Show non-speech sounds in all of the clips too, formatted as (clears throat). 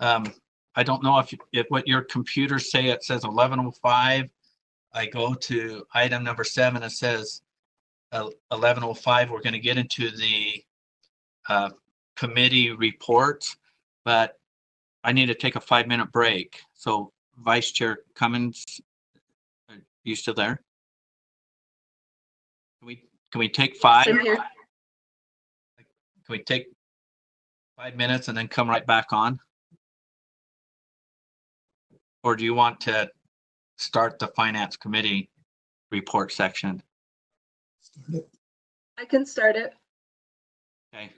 Um, I don't know if, if what your computers say, it says eleven oh five. I go to item number seven, it says eleven oh five, we're gonna get into the uh, committee reports, but I need to take a five minute break. So Vice Chair Cummins, are you still there? Can we, can we take five? Can we take five minutes and then come right back on? Or do you want to start the finance committee report section? I can start it. Okay,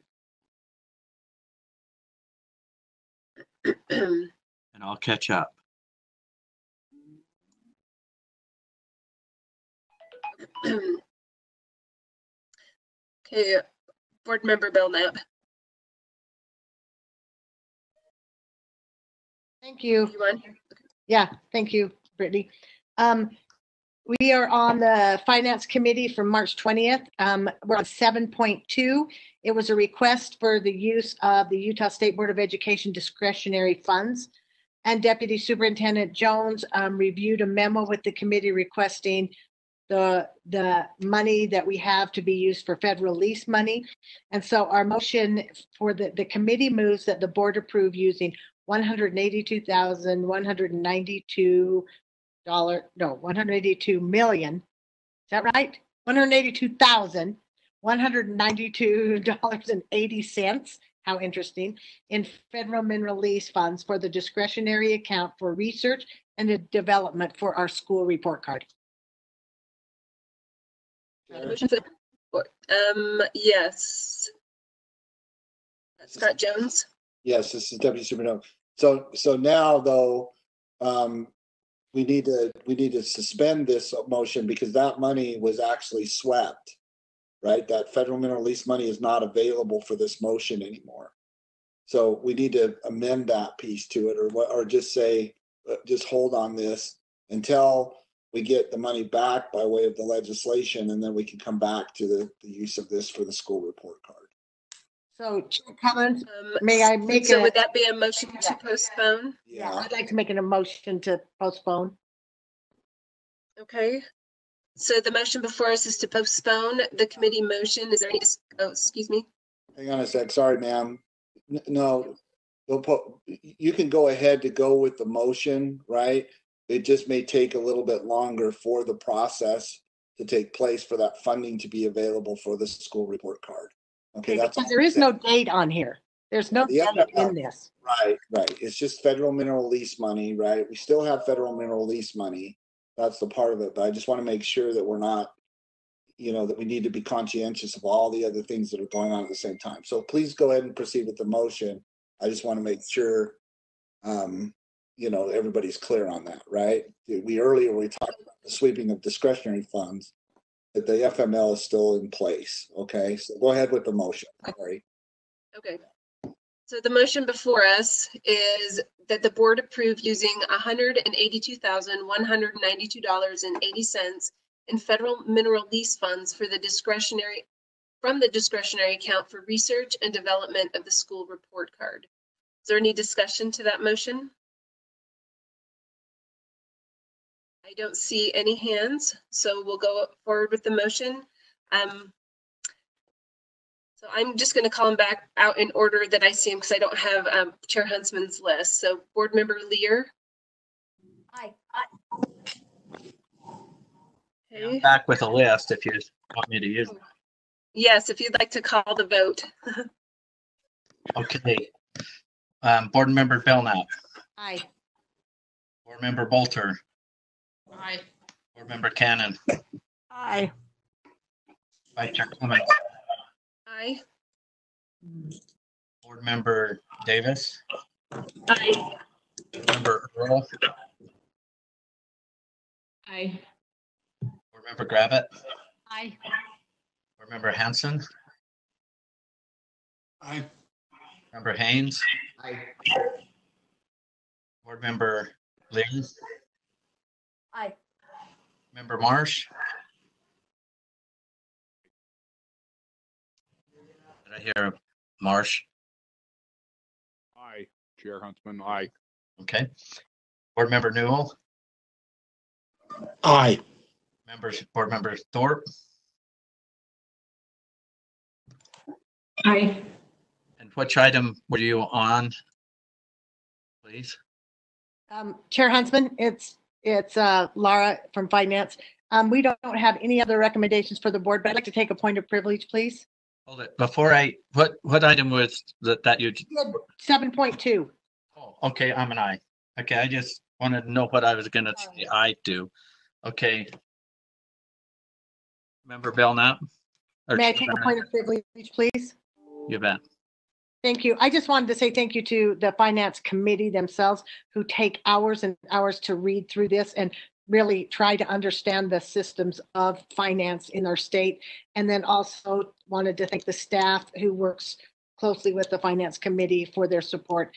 (clears throat) and I'll catch up. Okay, Board Member Belnap, Thank you. you on? Yeah, thank you, Brittney. Um, we are on the Finance Committee from March 20th. Um, we're on 7.2. It was a request for the use of the Utah State Board of Education discretionary funds. And Deputy Superintendent Jones, um, reviewed a memo with the committee requesting the, the money that we have to be used for federal lease money. And so our motion for the, the committee moves that the board approve using one hundred and eighty-two thousand, one hundred and ninety-two dollar, no, one hundred eighty-two million. Is that right? One hundred eighty-two thousand, one hundred and ninety-two dollars and eighty cents. How interesting. In federal mineral lease funds for the discretionary account for research and the development for our school report card. Motion for- Um, yes. Scott Jones, Yes, this is Deputy Superintendent. So, so now though, um, we need to, we need to suspend this motion because that money was actually swept. Right? That federal mineral lease money is not available for this motion anymore. So we need to amend that piece to it or what, or just say, uh, just hold on this until we get the money back by way of the legislation and then we can come back to the, the use of this for the school report card. So Chair Collins, um. may I make So a, would that be a motion to postpone? yeah, Yeah, I'd like to make an emotion to postpone. Okay. So the motion before us is to postpone the committee motion. Is there any, dis- oh, excuse me? hang on a sec, sorry, ma'am. N- No, they'll put, you can go ahead to go with the motion, right? It just may take a little bit longer for the process to take place for that funding to be available for the school report card. Okay, that's. Because there I'm is saying. no date on here. There's no date no. in this. Right, right. It's just federal mineral lease money, right? We still have federal mineral lease money. That's the part of it, but I just want to make sure that we're not, you know, that we need to be conscientious of all the other things that are going on at the same time. So please go ahead and proceed with the motion. I just want to make sure, um, you know, everybody's clear on that, right? We earlier, we talked about the sweeping of discretionary funds, that the FML is still in place, okay? So go ahead with the motion, sorry. Okay. So the motion before us is that the board approve using hundred and eighty-two thousand, one hundred and ninety-two dollars and eighty cents in federal mineral lease funds for the discretionary, from the discretionary account for research and development of the school report card. Is there any discussion to that motion? I don't see any hands, so we'll go forward with the motion. Um, so I'm just going to call them back out in order that I see them because I don't have um, Chair Huntsman's list. So Board Member Lear. Aye. I'm Okay. back with a list if you want me to use. it. Yes, if you'd like to call the vote. (laughs) Okay. Um, Board Member Belnap, Aye. Board Member Boulter, Aye. Board Member Cannon, Aye. Vice Chair Clement, Aye. Board Member Davis, Aye. Member Earl, Aye. Board Member Graviet, Aye. Board Member Hansen, Aye. Member Haynes, Aye. Board Member Lear, Aye. Member Marsh. Did I hear Marsh? Aye. Chair Huntsman, aye. Okay. Board Member Newell, Aye. members, Board Member Thorpe, Aye. and which item were you on? Please. Um, Chair Huntsman, it's, it's, uh, Laura from Finance. Um, we don't have any other recommendations for the board, but I'd like to take a point of privilege, please. Hold it. Before I, what, what item was that, that you, Seven point two. oh, okay, I'm an I. Okay, I just wanted to know what I was gonna say I do. Okay. Member Belnap? Or May I take a point of privilege, please? You bet. Thank you. I just wanted to say thank you to the finance committee themselves who take hours and hours to read through this and really try to understand the systems of finance in our state. And then also wanted to thank the staff who works closely with the finance committee for their support.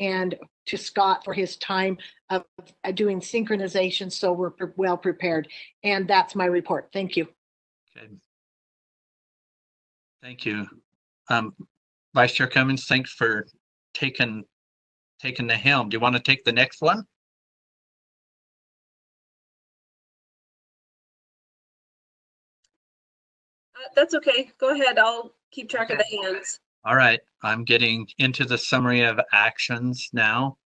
And to Scott for his time of doing synchronization, so we're well prepared. And that's my report. Thank you. Okay. Thank you. Um, Vice Chair Cummins, thanks for taking, taking the helm. Do you want to take the next one? Uh, That's okay. Go ahead. I'll keep track of the hands. All right, I'm getting into the summary of actions now.